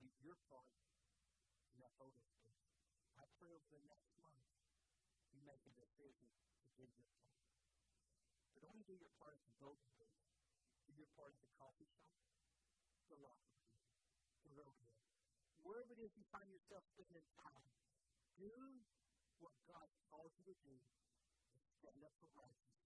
do your part in that photo space. I pray over the next month you make a decision to do your part. But only do your part at the vote booth. Do your part at the coffee shop, the locker room, the rodeo. Wherever it is you find yourself spending time, do what God calls you to do and stand up for righteousness.